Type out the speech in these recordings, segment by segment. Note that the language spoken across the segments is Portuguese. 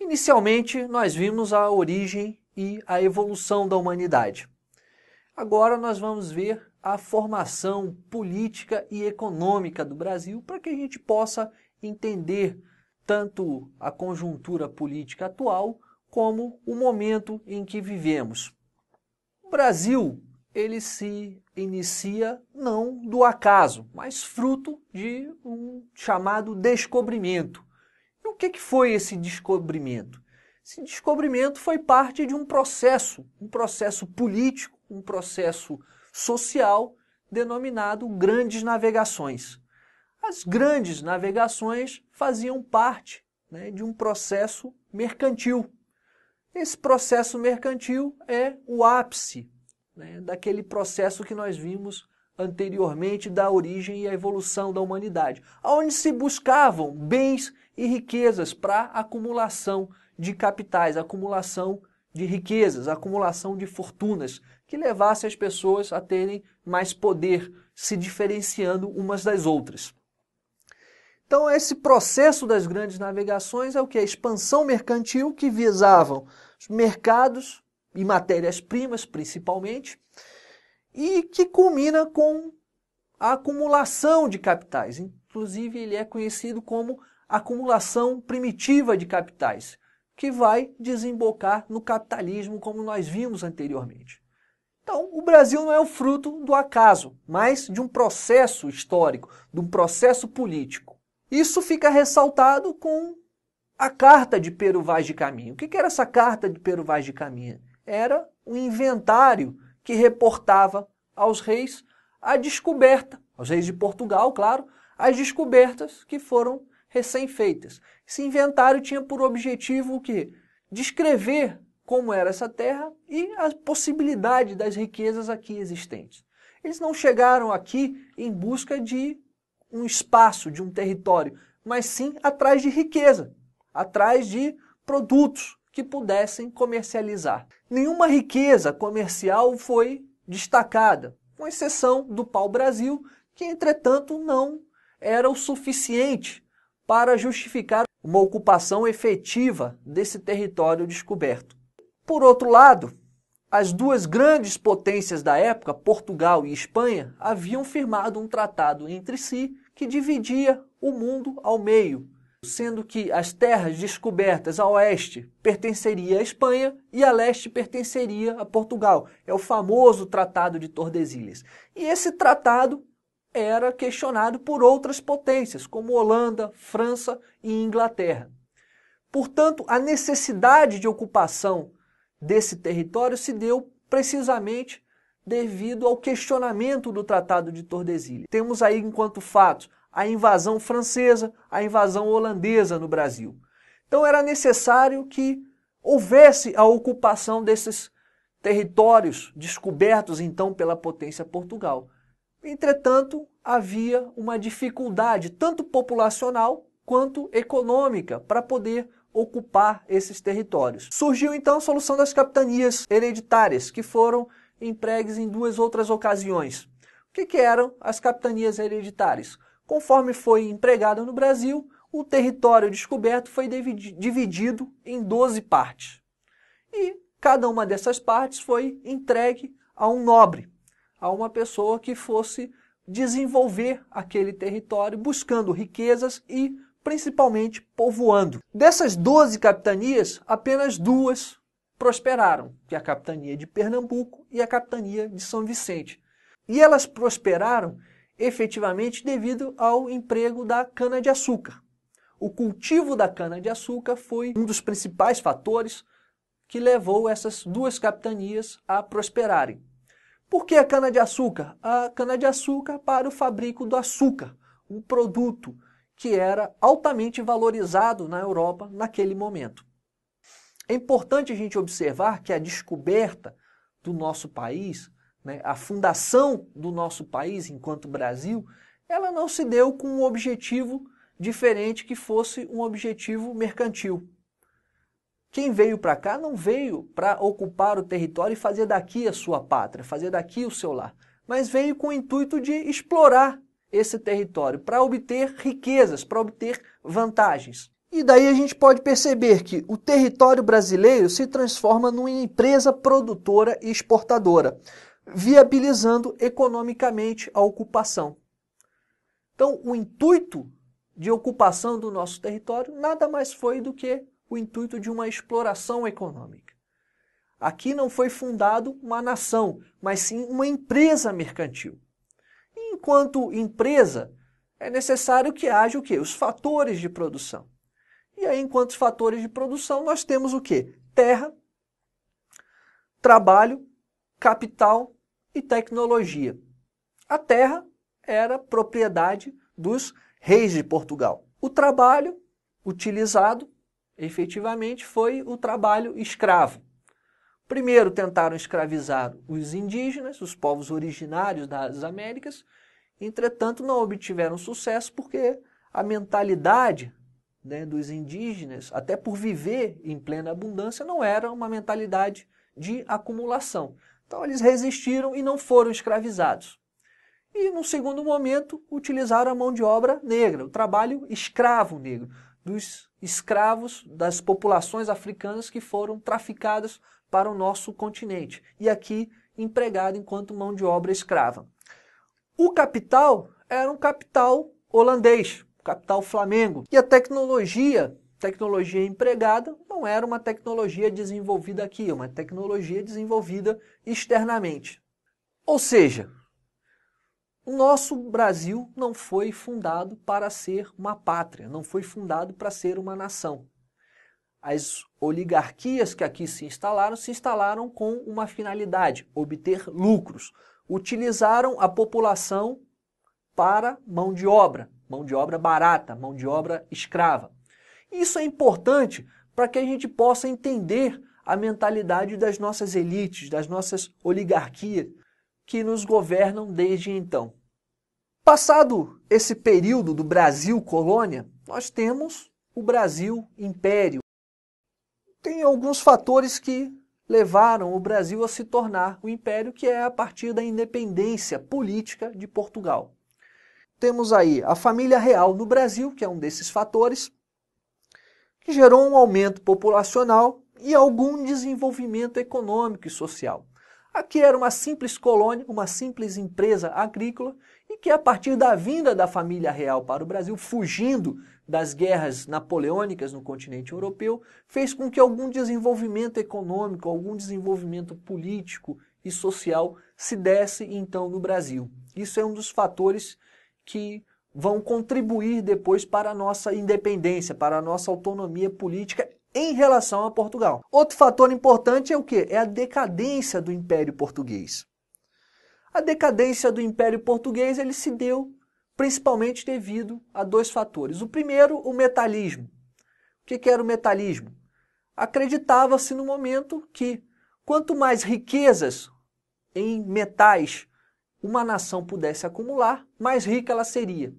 Inicialmente, nós vimos a origem e a evolução da humanidade. Agora nós vamos ver a formação política e econômica do Brasil para que a gente possa entender tanto a conjuntura política atual como o momento em que vivemos. O Brasil, ele se inicia não do acaso, mas fruto de um chamado descobrimento. E o que foi esse descobrimento? Esse descobrimento foi parte de um processo, um processo político, um processo social denominado Grandes Navegações. As grandes navegações faziam parte né, de um processo mercantil. Esse processo mercantil é o ápice né, daquele processo que nós vimos anteriormente da origem e a evolução da humanidade, onde se buscavam bens e riquezas para acumulação de capitais, acumulação de riquezas, acumulação de fortunas, que levasse as pessoas a terem mais poder, se diferenciando umas das outras. Então, esse processo das grandes navegações é o que? A expansão mercantil que visavam os mercados e matérias-primas, principalmente, e que culmina com a acumulação de capitais. Inclusive, ele é conhecido como acumulação primitiva de capitais, que vai desembocar no capitalismo, como nós vimos anteriormente. Então, o Brasil não é o fruto do acaso, mas de um processo histórico, de um processo político. Isso fica ressaltado com a carta de Pero Vaz de Caminha. O que era essa carta de Pero Vaz de Caminha? Era um inventário que reportava aos reis a descoberta, aos reis de Portugal, claro, as descobertas que foram recém-feitas. Esse inventário tinha por objetivo o quê? Descrever como era essa terra e a possibilidade das riquezas aqui existentes. Eles não chegaram aqui em busca de um espaço, de um território, mas sim atrás de riqueza, atrás de produtos que pudessem comercializar. Nenhuma riqueza comercial foi destacada, com exceção do pau-brasil, que entretanto não era o suficiente para justificar uma ocupação efetiva desse território descoberto. Por outro lado, as duas grandes potências da época, Portugal e Espanha, haviam firmado um tratado entre si que dividia o mundo ao meio, sendo que as terras descobertas a oeste pertenceriam à Espanha e a leste pertenceria a Portugal. É o famoso Tratado de Tordesilhas. E esse tratado era questionado por outras potências, como Holanda, França e Inglaterra. Portanto, a necessidade de ocupação desse território se deu precisamente devido ao questionamento do Tratado de Tordesilhas. Temos aí, enquanto fatos, a invasão francesa, a invasão holandesa no Brasil. Então era necessário que houvesse a ocupação desses territórios descobertos então pela potência Portugal. Entretanto, havia uma dificuldade tanto populacional quanto econômica para poder ocupar esses territórios. Surgiu então a solução das capitanias hereditárias, que foram empregues em duas outras ocasiões. O que, que eram as capitanias hereditárias? Conforme foi empregado no Brasil, o território descoberto foi dividido em 12 partes. E cada uma dessas partes foi entregue a um nobre, a uma pessoa que fosse desenvolver aquele território, buscando riquezas e principalmente povoando. Dessas 12 capitanias, apenas duas prosperaram, que é a capitania de Pernambuco e a capitania de São Vicente. E elas prosperaram efetivamente devido ao emprego da cana-de-açúcar. O cultivo da cana-de-açúcar foi um dos principais fatores que levou essas duas capitanias a prosperarem. Por que a cana-de-açúcar? A cana-de-açúcar para o fabrico do açúcar, um produto que era altamente valorizado na Europa naquele momento. É importante a gente observar que a descoberta do nosso país né, a fundação do nosso país enquanto Brasil, ela não se deu com um objetivo diferente que fosse um objetivo mercantil. Quem veio para cá não veio para ocupar o território e fazer daqui a sua pátria, fazer daqui o seu lar, mas veio com o intuito de explorar esse território para obter riquezas, para obter vantagens. E daí a gente pode perceber que o território brasileiro se transforma numa empresa produtora e exportadora, viabilizando economicamente a ocupação. Então, o intuito de ocupação do nosso território nada mais foi do que o intuito de uma exploração econômica. Aqui não foi fundado uma nação, mas sim uma empresa mercantil. E enquanto empresa, é necessário que haja o quê? Os fatores de produção. E aí, enquanto fatores de produção, nós temos o quê? Terra, trabalho, capital e tecnologia. A terra era propriedade dos reis de Portugal. O trabalho utilizado, efetivamente, foi o trabalho escravo. Primeiro tentaram escravizar os indígenas, os povos originários das Américas, entretanto não obtiveram sucesso porque a mentalidade né, dos indígenas, até por viver em plena abundância, não era uma mentalidade de acumulação. Então eles resistiram e não foram escravizados. E, no segundo momento, utilizaram a mão de obra negra, o trabalho escravo negro, dos escravos das populações africanas que foram traficadas para o nosso continente e aqui empregado enquanto mão de obra escrava. O capital era um capital holandês, capital Flamengo, e a tecnologia tecnologia empregada não era uma tecnologia desenvolvida aqui, é uma tecnologia desenvolvida externamente. Ou seja, o nosso Brasil não foi fundado para ser uma pátria, não foi fundado para ser uma nação. As oligarquias que aqui se instalaram se instalaram com uma finalidade: obter lucros. Utilizaram a população para mão de obra, mão de obra barata, mão de obra escrava. Isso é importante para que a gente possa entender a mentalidade das nossas elites, das nossas oligarquias que nos governam desde então. Passado esse período do Brasil colônia, nós temos o Brasil império. Tem alguns fatores que levaram o Brasil a se tornar o império, que é a partir da independência política de Portugal. Temos aí a família real no Brasil, que é um desses fatores, gerou um aumento populacional e algum desenvolvimento econômico e social. Aqui era uma simples colônia, uma simples empresa agrícola e que a partir da vinda da família real para o Brasil, fugindo das guerras napoleônicas no continente europeu, fez com que algum desenvolvimento econômico, algum desenvolvimento político e social se desse então no Brasil. Isso é um dos fatores que vão contribuir depois para a nossa independência, para a nossa autonomia política em relação a Portugal. Outro fator importante é o que? É a decadência do Império Português. A decadência do Império Português ele se deu principalmente devido a dois fatores. O primeiro, o metalismo. O que, que era o metalismo? Acreditava-se no momento que quanto mais riquezas em metais uma nação pudesse acumular, mais rica ela seria.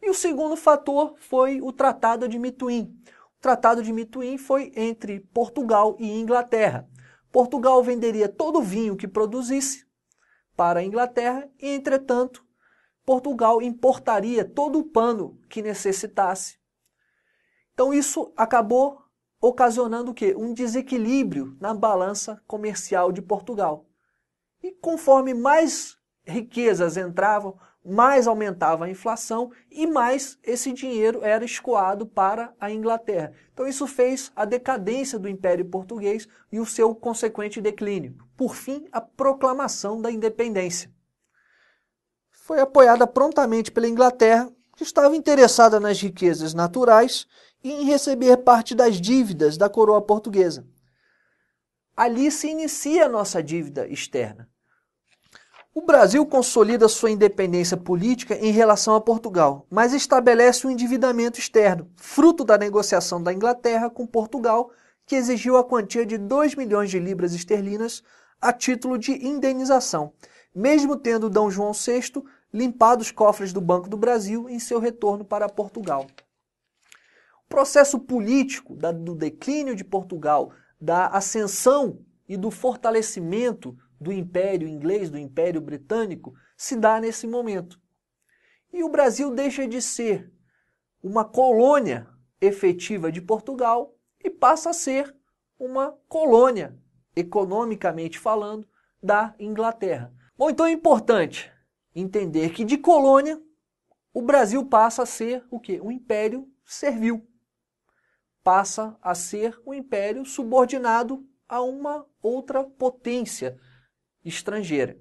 E o segundo fator foi o Tratado de Mituim. O Tratado de Mituim foi entre Portugal e Inglaterra. Portugal venderia todo o vinho que produzisse para a Inglaterra e, entretanto, Portugal importaria todo o pano que necessitasse. Então isso acabou ocasionando o quê? Um desequilíbrio na balança comercial de Portugal. E conforme mais riquezas entravam, mais aumentava a inflação e mais esse dinheiro era escoado para a Inglaterra. Então isso fez a decadência do Império Português e o seu consequente declínio. Por fim, a proclamação da independência. Foi apoiada prontamente pela Inglaterra, que estava interessada nas riquezas naturais e em receber parte das dívidas da coroa portuguesa. Ali se inicia a nossa dívida externa. O Brasil consolida sua independência política em relação a Portugal, mas estabelece um endividamento externo, fruto da negociação da Inglaterra com Portugal, que exigiu a quantia de 2 milhões de libras esterlinas a título de indenização, mesmo tendo D. João VI limpado os cofres do Banco do Brasil em seu retorno para Portugal. O processo político do declínio de Portugal, da ascensão e do fortalecimento do Império Inglês, do Império Britânico, se dá nesse momento. E o Brasil deixa de ser uma colônia efetiva de Portugal e passa a ser uma colônia, economicamente falando, da Inglaterra. Bom, então é importante entender que de colônia o Brasil passa a ser o quê? Um império servil. Passa a ser um império subordinado a uma outra potência estrangeira.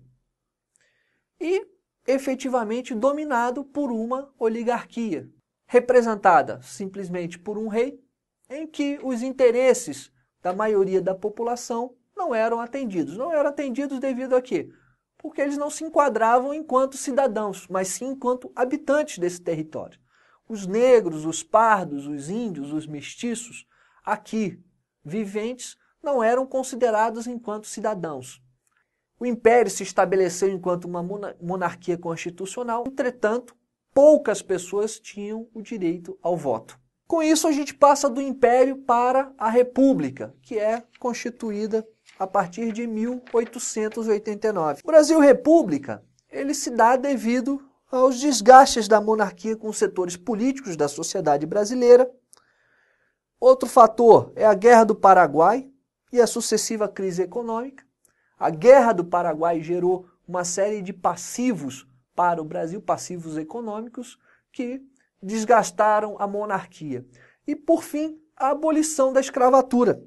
E efetivamente dominado por uma oligarquia, representada simplesmente por um rei, em que os interesses da maioria da população não eram atendidos. Não eram atendidos devido a quê? Porque eles não se enquadravam enquanto cidadãos, mas sim enquanto habitantes desse território. Os negros, os pardos, os índios, os mestiços, aqui viventes, não eram considerados enquanto cidadãos. O império se estabeleceu enquanto uma monarquia constitucional, entretanto, poucas pessoas tinham o direito ao voto. Com isso, a gente passa do império para a república, que é constituída a partir de 1889. O Brasil República, ele se dá devido aos desgastes da monarquia com os setores políticos da sociedade brasileira. Outro fator é a Guerra do Paraguai e a sucessiva crise econômica. A Guerra do Paraguai gerou uma série de passivos para o Brasil, passivos econômicos, que desgastaram a monarquia. E, por fim, a abolição da escravatura.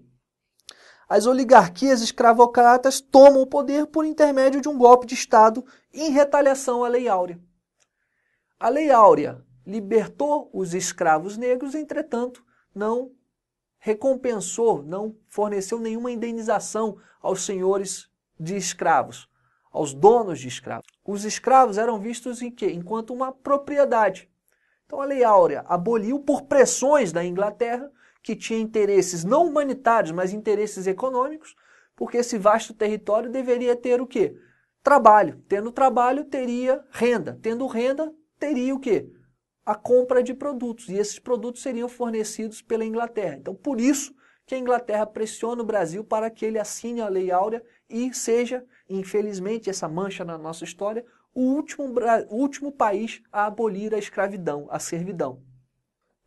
As oligarquias escravocratas tomam o poder por intermédio de um golpe de Estado em retaliação à Lei Áurea. A Lei Áurea libertou os escravos negros, entretanto, não recompensou, não forneceu nenhuma indenização aos senhores de escravos, aos donos de escravos. Os escravos eram vistos em quê? Enquanto uma propriedade. Então a Lei Áurea aboliu por pressões da Inglaterra, que tinha interesses não humanitários, mas interesses econômicos, porque esse vasto território deveria ter o quê? Trabalho. Tendo trabalho, teria renda. Tendo renda, teria o quê? A compra de produtos. E esses produtos seriam fornecidos pela Inglaterra. Então, por isso que a Inglaterra pressiona o Brasil para que ele assine a Lei Áurea e seja, infelizmente, essa mancha na nossa história, o último, o último país a abolir a escravidão, a servidão.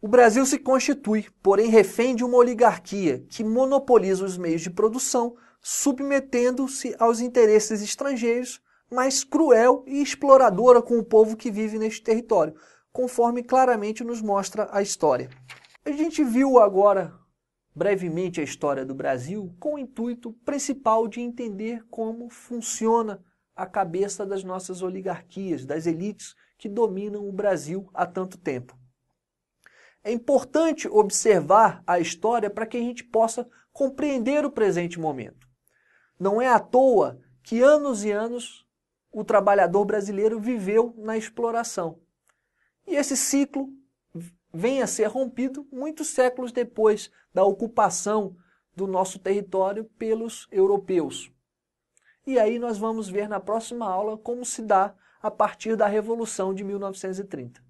O Brasil se constitui, porém refém de uma oligarquia que monopoliza os meios de produção, submetendo-se aos interesses estrangeiros, mas cruel e exploradora com o povo que vive neste território, conforme claramente nos mostra a história. A gente viu agora brevemente a história do Brasil com o intuito principal de entender como funciona a cabeça das nossas oligarquias, das elites que dominam o Brasil há tanto tempo. É importante observar a história para que a gente possa compreender o presente momento. Não é à toa que anos e anos o trabalhador brasileiro viveu na exploração. E esse ciclo vem a ser rompido muitos séculos depois da ocupação do nosso território pelos europeus. E aí nós vamos ver na próxima aula como se dá a partir da Revolução de 1930.